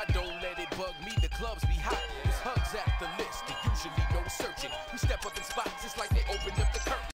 I don't let it bug me, the clubs be hot. It's hugs at the list, usually no searching.